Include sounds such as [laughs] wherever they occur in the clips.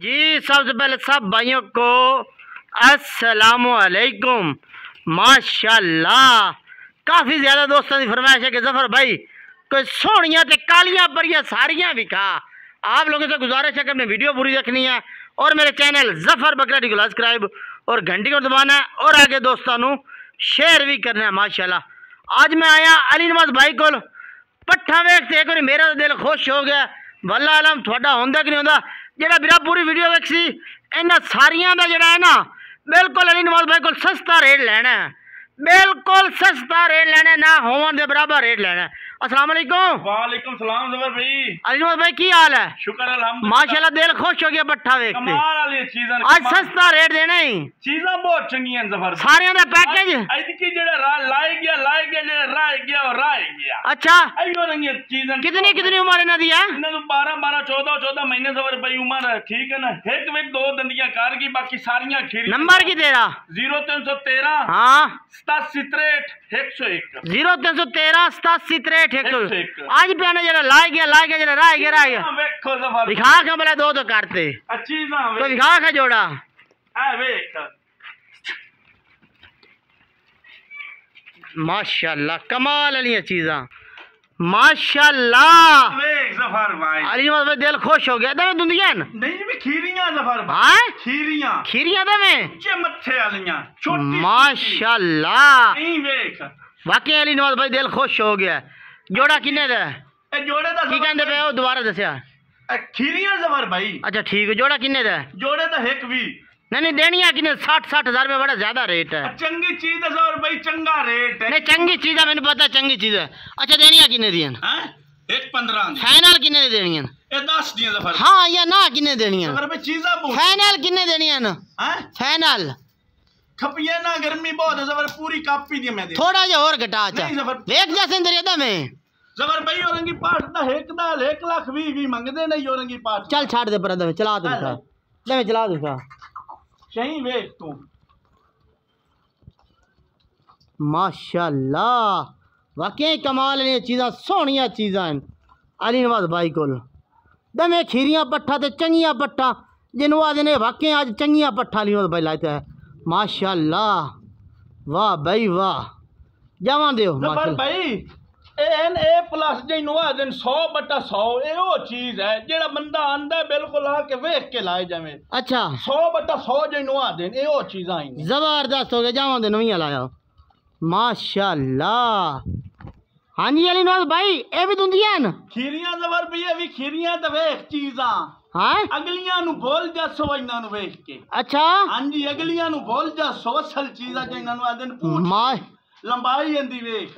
जी, सबसे पहले सब भाइयों को असलकुम माशाल्लाह। काफ़ी ज़्यादा दोस्तों की फरमाइश है कि ज़फ़र भाई, कोई सोनिया ते कालियाँ सारियाँ विखा आप लोगों से गुजारिश है कि अपनी वीडियो पूरी देखनी है और मेरे चैनल ज़फ़र बकरा डी को सब्सक्राइब और घंटी को दबाना है और आगे दोस्तों शेयर भी करना है, माशाल्लाह। आज मैं आया अली नवाज़ भाई को पट्ठा वेखते एक बार मेरा तो दिल खुश हो गया। वल्ला आलम थोड़ा होंगे कि नहीं होंदा? ਜਿਹੜਾ ਵੀਰਾ ਪੂਰੀ ਵੀਡੀਓ ਵੇਖੀ, ਇਹਨਾਂ ਸਾਰੀਆਂ ਦਾ ਜਿਹੜਾ ਹੈ ਨਾ, ਬਿਲਕੁਲ ਅਲੀ ਨਵਾਜ਼ ਭਾਈ ਕੋਲ ਸਸਤਾ ਰੇਟ ਲੈਣਾ ਬਿਲਕੁਲ ਸਸਤਾ ਰੇਟ ਲੈਣਾ ਨਾ ਹੋਣ ਦੇ ਬਰਾਬਰ ਰੇਟ ਲੈਣਾ अस्सलाम वालेकुम वालेकुम सलाम भाई। की हाल है? शुक्र अल्हम्दुलिल्लाह। दिल खुश हो गया बट्ठा देख कमाल सस्ता रेट देना ही। चीजां बहुत चंगी सारे दा पैकेज अच्छा। कितनी कितनी उम्र इना दी है? इना 12 12 14 महीने जबर भाई उम्र ठीक है ना? एक विक दो दंदियाँ कार की बाकी सारियाँ नंबर की तेरा? 0313 हाँ। 8763 101 0313 8763 ठेक आज जरा लाए गया लाए गया जरा राय गया राय दिखा दो करते तो दिखा जोड़ा? माशाल्लाह कमाल अली चीजा। माशाल्लाह। दिल खुश हो गया। दुनिया नहीं भी खीरियाँ ज़फ़र हाँ? माशाल्लाह। वाकई अली नवाज़ भाई दिल खुश हो गया। जोड़ा किन्ने दा है? ਇਹ ਜੋੜੇ ਦਾ की कहंदे पे ओ दोबारा दसिया ਇਹ ਖੀਰੀਆਂ ਜ਼ਬਰ ਭਾਈ अच्छा ठीक है जोड़ा किन्ने दा है? ਜੋੜੇ ਦਾ ਇੱਕ ਵੀ नहीं नहीं देनी है किन्ने साठ साठ हजार में बड़ा ज्यादा रेट है ਚੰਗੀ ਚੀਜ਼ ਦਾ ਜ਼ਬਰ ਭਾਈ ਚੰਗਾ ਰੇਟ ਹੈ नहीं चंगी चीज है मैंने पता चंगी चीज है अच्छा देनी है किन्ने दी ਹੈ ਇੱਕ 15 ਦੀ फाइनल किन्ने दी देनी है ਇਹ 10 ਦੀਆਂ ਜ਼ਬਰ हाँ या ना किन्ने देनी है ਜ਼ਬਰ ਭਾਈ ਚੀਜ਼ਾਂ ਬਹੁਤ फाइनल किन्ने देनी है ना ਹੈ फाइनल ਖਪੀਏ ਨਾ ਗਰਮੀ ਬਹੁਤ ਹੈ ਜ਼ਬਰ ਪੂਰੀ ਕਾਪੀ ਦੀ ਮੈਂ ਦੇ थोड़ा जा और घटा अच्छा नहीं, जबर- देख जैसे अंदर ये दम है ਜ਼ਬਰ ਭਾਈ ਔਰੰਗੀ ਪਾਠ ਦਾ ਇੱਕ ਦਾ 1 ਲੱਖ 20 ਵੀ ਮੰਗਦੇ ਨੇ ਔਰੰਗੀ ਪਾਠ चल छाड़ दे पर दम चला दे दिखा दम चला दे दिखा ਸਹੀ ਵੇਖ ਤੂੰ माशाल्लाह वाकई कमाल ने चीज़ां सोहनियां चीज़ां हैं अली नवाज भाई कोल दमे खीरियां पट्ठा ते चंगियां पट्ठा जिन्हों आदे ने वाकई अज चंगियां पट्ठा अली नवाज भाई लाते है माशाल्लाह वाह भाई वाह जावा दियो ਜ਼ਬਰ माशाल्लाह ਭਾਈ एन ए प्लस ਜਿਹਨੂੰ ਆ ਦਿਨ 100 ਬਟਾ 100 ਇਹ ਉਹ ਚੀਜ਼ ਹੈ ਜਿਹੜਾ ਬੰਦਾ ਆਂਦਾ ਬਿਲਕੁਲ ਆ ਕੇ ਵੇਖ ਕੇ ਲਾਏ ਜਾਵੇਂ अच्छा 100 ਬਟਾ 100 ਜਿਹਨੂੰ ਆ ਦਿਨ ਇਹ ਉਹ ਚੀਜ਼ਾਂ ਹੀ ਨੇ जबरदस्त हो गया जावा दे नवी लाया माशाल्लाह हाँ जी अली नवाज भाई ये भी दुंदियां हैं ਖੀਰੀਆਂ ਜ਼ਬਰ ਵੀ ਇਹ ਵੀ ਖੀਰੀਆਂ ਤੇ ਵੇਖ ਚੀਜ਼ਾਂ हाँ ਅਗਲੀਆਂ ਨੂੰ ਭੁੱਲ ਜਾ ਸੋ ਇਹਨਾਂ ਨੂੰ ਵੇਖ ਕੇ अच्छा ਹਾਂਜੀ ਅਗਲੀਆਂ ਨੂੰ ਭੁੱਲ ਜਾ ਸੋ ਅਸਲ ਚੀਜ਼ਾਂ ਜਿਹਨਾਂ ਨੂੰ ਆਦਨ ਪੂਛ मा ਲੰਬਾਈ ਇਹਦੀ ਵੇਖ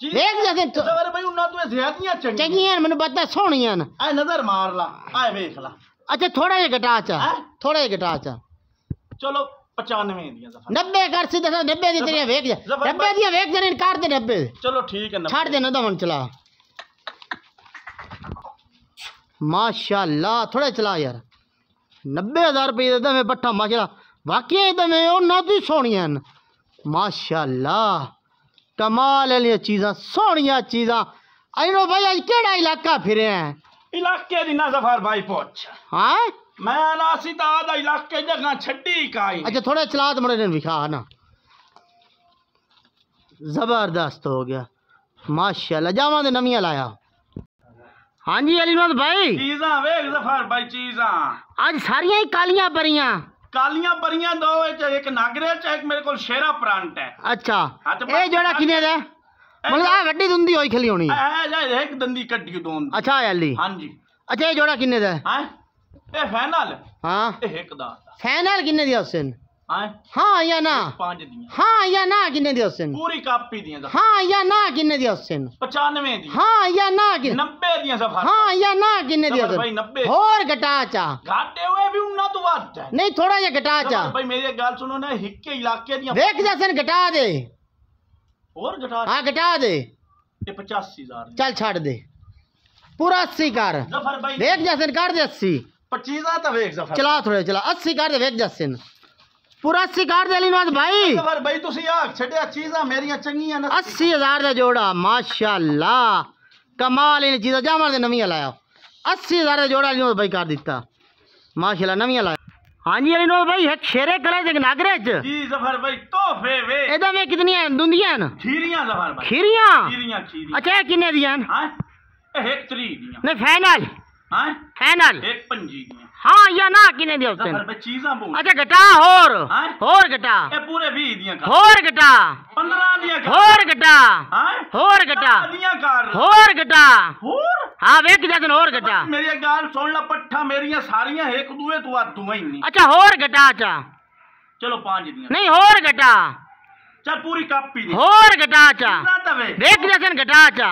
चा देख जैसे तो- ਜ਼ਫਰ ਭਾਈ ਉਹਨਾਂ ਤੋਂ ਇਹ ਜ਼ਿਆਦੀਆਂ ਚੰਗੀਆਂ चंगिया मैंने पता सोनिया न ਐ ਨਜ਼ਰ ਮਾਰ ਲਾ ਐ ਵੇਖ ਲਾ अच्छा थोड़ा जा घटा चा हैं? थोड़ा जा घटा चा ਚਲੋ 95 ਦੀਆਂ ਜ਼ਫਰ नब्बे कर सीधे सीधे नब्बे दी तेरिया वेख जा जबर- नब्बे दिया वेख जा कर दे नब्बे ਚਲੋ ਠੀਕ ਹੈ छाड़ देना तो मन चला माशाल्लाह थोड़े चला यार नब्बे हजार रुपये दे दमे पट्ठा माशाल्लाह वाकई दमे और नादी सोनिया न माशाल्लाह कमाल चीज़ा सोनिया चीज़ा। अनो भाई अज केड़ा इलाका फिरे है? इलाके दी ना ज़फ़र भाई पहुँच हाँ? मैं ना सीधा आधा इलाके जगह छड्डी काई अच्छा थोड़ा चला तो मुड़े दिखा ना? ज़बरदस्त हो गया। माशाल्लाह जावा दे नवियाँ लाया। हाँ जी अलीमत भाई। चीज़ा वेख ज़फ़र भाई चीज़ा। आज सारियाँ ही कालियाँ परियाँ। ਕਾਲੀਆਂ ਪਰੀਆਂ ਦੋ ਵਿੱਚ ਇੱਕ ਨਾਗਰੇ ਚ ਇੱਕ ਮੇਰੇ ਕੋਲ ਸ਼ੇਰਾ ਪ੍ਰਾਂਟ ਹੈ। ਅੱਛਾ। ਹਾਂ ਤੇ ਇਹ ਜਿਹੜਾ ਕਿਨੇ ਦਾ? ਹੈ? ਮਤਲਬ ਆ ਵੱਡੀ ਦੁੰਦੀ ਹੋਈ ਖਲੀ ਹੋਣੀ। ਇਹ ਜਾਂ ਇੱਕ ਦੰਦੀ ਕੱਢੀ ਦੋਨ ਦੀ। ਅੱਛਾ ਯਾਲੀ ਹਾਂਜੀ। ਅੱਛਾ ਇਹ ਜੋੜਾ ਕਿੰਨੇ ਦਾ? ਹੈ? ਹਾਂ ਇਹ ਫਾਈਨਲ ਹਾਂ। ਇਹ ਇੱਕ ਦਾ। ਫਾਈਨਲ ਕਿੰਨੇ ਦੀ ਹੈ ਹੁਸੈਨ हाँ? हाँ? या ना? हाँ या ना किन्ने पूरी कापी हाँ या ना किन्ने पचानवे हाँ या ना नब्बे हाँ या ना किन्ने नब्बे। और घटा चा। घाटे हुए भी उन्ना तो बात है। नहीं थोड़ा ये घटा चा। भाई मेरी गाल सुनो ना हिक्के इलाके देख घटा दे। और घटा हाँ घटा दे। पचासी हज़ार चल छाड़ दे। पूरा अस्सी कर। देख कर दे अस्सी। पच्चीस तो चला थोड़े चला। अस्सी कर दे देख पूरा अस्सी कर दे अली नवाज भाई ਜ਼ਫਰ ਭਾਈ ਤੁਸੀਂ ਆ ਛੱਡਿਆ ਚੀਜ਼ਾਂ ਮੇਰੀਆਂ ਚੰਗੀਆਂ ਨਾ अस्सी हजार का जोड़ा माशाल्लाह कमाल इन चीज़ा जावन दे नवी लाया अस्सी हजार का जोड़ा अली नवाज भाई कर दिता माशाल्लाह नवी लाया हाँ जी अली नवाज भाई एक शेरे कलर एक नागरे च ਜੀ ਜ਼ਫਰ ਭਾਈ ਤੋਹਫੇ ਵੇ ਇਹਦਾ में कितनी दुंदियां न ਖੀਰੀਆਂ ਜ਼ਫਰ ਭਾਈ खीरियां ਖੀਰੀਆਂ ਖੀਰੀਆਂ अच्छा ये किन्ने दियां न? ਹਾਂ ਇਹ ਇੱਕ ਤਰੀ ਦੀਆਂ नहीं फाइनल ਹਾਂ फाइनल ਇੱਕ ਪੰਜੀ ਦੀਆਂ हाँ या ना किने दियो उसे अच्छा घटा होर। हाँ? होर घटा। पूरे भी दिया का होर घटा। 15 दिया का होर घटा। हाँ? होर घटा। दिया कर। होर घटा। होर? हाँ वे किदा दिन होर घटा। मेरी गाल सुन ला पट्ठा मेरीया सारीया एक दूए तो आ तू ही नहीं। अच्छा होर घटा अच्छा। चलो पाँच दिया। नहीं होर घटा। चल पूरी कप पी होर घटा अच्छा। देख जैसे घटा अच्छा।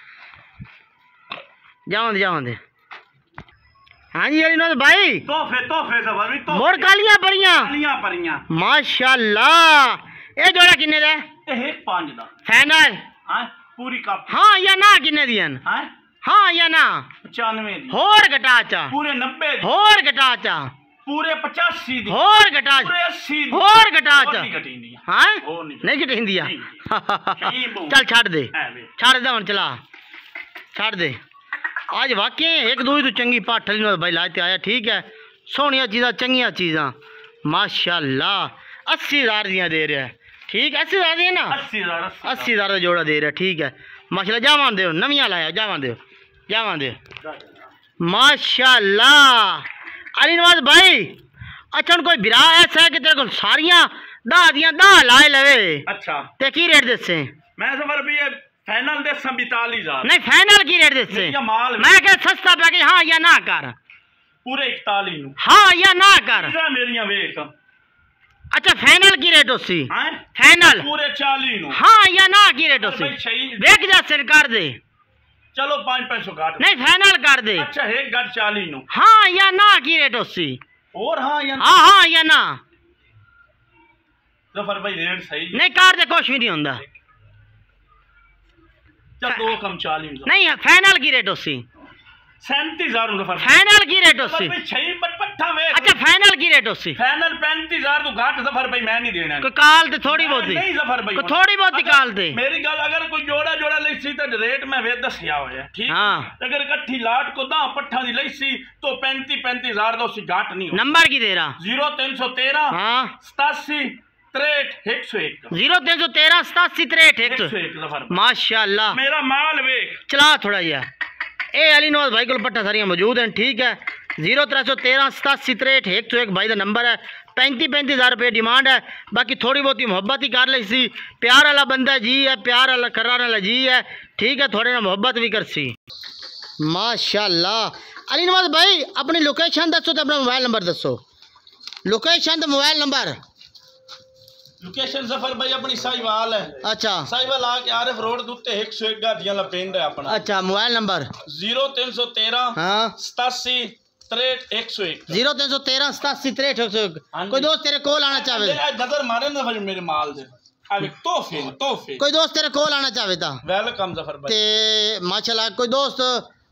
जाओ जाओ हाँ जी अविनोद भाई। तोहफे तोहफे सबर तो मोर कालियाँ परियाँ कालियाँ परियाँ माशाल्लाह। ए जोड़ा किन्ने दा? ए पाँच दा। फाइनल। हाँ पूरी कप। हाँ या ना किन्ने दी हन? हाँ? हाँ या ना? 95 दी। और घटा पूरे 90 दी। और घटा पूरे 85 दी। और घटा पूरे 80 दी। और घटा हाँ। नहीं घटी दिया [laughs] चल छाड़ दे। छाड़ दे हूँ चला। छाड़ दे। आज वाकई एक दूई तो चंगी पाठ अली भाई लाते आया ठीक है सोहनिया चीज़ां चंगिया चीज़ां माशाल्लाह अस्सी हज़ार दियां दे रहा है ठीक है अस्सी हज़ार दियां ना 80000 अस्सी हज़ार का जोड़ा दे रहा है ठीक है माशाल्लाह जावन दो नवियां लाया जावन दो जावन दो माशाल्लाह अली नवाज भाई अच्छा हूँ कोई बिरा ऐसा है कि तेरे को सारियां दह दियां दह लाए लवे ਅੱਛਾ ते की रेट दसे ਮੈਂ फाइनल दे संबिताली हज़ार नहीं फाइनल की रेट दे या माल मैं कह सस्ता पे हाँ या ना कर? पूरे 41 नु। हाँ या ना कर? जा मेरियाँ वेख। अच्छा फाइनल की रेट उसी फाइनल पूरे 40 नु। या ना की रेट उसी देख जा सरकार दे। चलो 5 पैसो काट। नहीं फाइनल कर दे। अच्छा एक गट चाली नो। हाँ या ना की रेट उसी अच्छा, हाँ और हाँ या हाँ हाँ या ना। तो ज़फ़र भाई रेट सही। नहीं कार दे कुछ भी नहीं होता चल दो कम चालीस नहीं फाइनल की रेट उसी सैंतीस हजार उनका फर्क फाइनल की रेट उसी छह पर पट्ठा में अच्छा फाइनल की रेट उसी फाइनल पैंतीस हजार तो घाट जफर भाई मैं नहीं देना कोई काल दे थोड़ी बहुत नहीं जफर भाई थोड़ी बहुत ही काल दे मेरी गल अगर कोई जोड़ा जोड़ा लेसी तो रेट में वे दस गया होया ठीक हां अगर इकट्ठी लाट को दा पट्ठा दी लेसी तो 35 35000 दा उसी घाट नहीं नंबर की दे रहा 0313 हां 87 चला थोड़ा मौजूद हैं ठीक है। ज़ीरो सौ तेरह सतासी एक सौ एक है। पैंती पैंती हज़ार रुपये डिमांड है। बाकी थोड़ी बहुत मोहब्बत मुहब्बत ही कर ली सी प्यार आला बंदा जी है प्यार आला करार जी है। ठीक है थोड़े ना मुहब्बत भी कर सी माशाल्लाह। अली नवाज़ भाई अपनी लोकेशन दसो तो अपना मोबाइल नंबर दसो लोकेशन तो मोबाइल नंबर। ਲੋਕੇਸ਼ਨ ਜ਼ਫਰ ਭਾਈ ਆਪਣੀ ਸਾਈਵਾਲ ਹੈ। ਅੱਛਾ। ਸਾਈਵਾਲ ਆ ਕੇ ਆਰਫ ਰੋਡ ਦੇ ਉੱਤੇ 101 ਗਾਡੀਆਂ ਦਾ ਪਿੰਡ ਹੈ ਆਪਣਾ। ਅੱਛਾ ਮੋਬਾਈਲ ਨੰਬਰ? 0313 ਹਾਂ। 87 63 101 ਜ਼ੀਰੋ ਤਿੰਨ ਸੌ ਤੇਰਾਂ ਸਤਾਸੀ ਤਰੇਠ ਇੱਕ ਸੌ ਇੱਕ। ਹਾਂਜੀ। ਕੋਈ ਦੋਸਤ ਤੇਰੇ ਕੋਲ ਆਣਾ ਚਾਹਵੇ ਨਜ਼ਰ ਮਾਰੇ ਨਾ ਮੇਰੇ ਮਾਲ ਦੇ। ਤੋਹਫੇ ਤੋਹਫੇ। ਕੋਈ ਦੋਸਤ ਤੇਰੇ ਕੋਲ ਆਣਾ ਚਾਹਵੇ ਤਾਂ? ਵੈਲਕਮ ਜ਼ਫਰ ਭਾਈ ਤੇ ਮਾਸ਼ਾਅੱਲਾ ਕੋਈ ਦੋਸਤ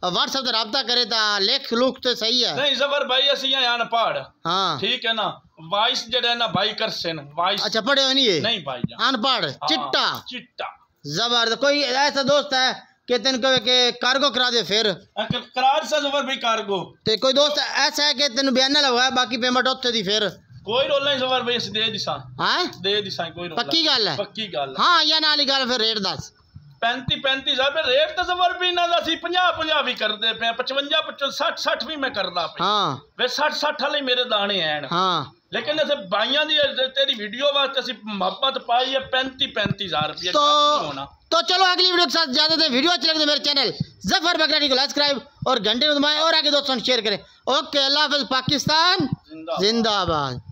WhatsApp ਤੇ ਰਾਬਤਾ ਕਰੇ ਤਾਂ ਲਿਖ ਲੁਖ ਤੇ ਸਹੀ ਹੈ। ਨਹੀਂ ਜ਼ਫਰ ਭਾਈ ਅਸੀਂ ਆ ਅਨਪੜ ਹਾਂ। ਠੀਕ ਹੈ ਨਾ? ਵਾਇਸ ਜਿਹੜਾ ਹੈ ਨਾ ਭਾਈ ਕਰਸਨ ਵਾਇਸ अच्छा पढ़े हो नहीं ये ਨਹੀਂ ਭਾਈ ਜਾਨ अनपढ़ हाँ, चिट्टा चिट्टा जबरदस्त कोई ऐसा दोस्त है कि तेन कहे कि कार्गो करा दे फिर अगर करार से ਜ਼ਫਰ ਭਾਈ ਕਾਰਗੋ ते कोई दोस्त ऐसा है कि तेन बयाना लगवाया बाकी पेमेंट उत्थे दी फिर ਕੋਈ ਰੋਲਾ ਨਹੀਂ ਸਵਾਰ ਬਈ ਅਸੀਂ ਦੇ ਦਿਸਾਂ ਹਾਂ ਦੇ ਦਿਸਾਂ ਕੋਈ ਰੋਲਾ ਪੱਕੀ ਗੱਲ ਹੈ ਪੱਕੀ ਗੱਲ ਹਾਂ ਜਾਂ ਨਾਲ ਹੀ ਗੱਲ ਫਿਰ ਰੇਟ ਦੱਸ 35 35 ਸਾਹਿਬ ਰੇਟ ਤਾਂ ਜ਼ਬਰ ਵੀ ਇਹਨਾਂ ਦਾ ਅਸੀਂ 50 50 ਵੀ ਕਰਦੇ ਪਏ 55 60 60 ਵੀ ਮੈਂ ਕਰਦਾ ਪਿਆ ਹਾਂ ਵੇ 60 60 ਵਾਲੇ ਮੇਰੇ ਦਾਣੇ ਐਣ ਹਾਂ ਲੇਕਿਨ ਅਸੀਂ ਬਾਈਆਂ ਦੀ ਤੇਰੀ ਵੀਡੀਓ ਵਾਸਤੇ ਅਸੀਂ ਮੁਹੱਬਤ ਪਾਈ ਹੈ 35 35000 रुपये तो होना तो चलो अगली वीडियो के साथ ज्यादा देर वीडियो अच्छी लगे तो मेरे चैनल जफर बकरानी को सब्सक्राइब और घंटे को दबाएं और आगे दोस्तों शेयर करें ओके अल्लाह हाफिज पाकिस्तान जिंदाबाद। जिंदाबाद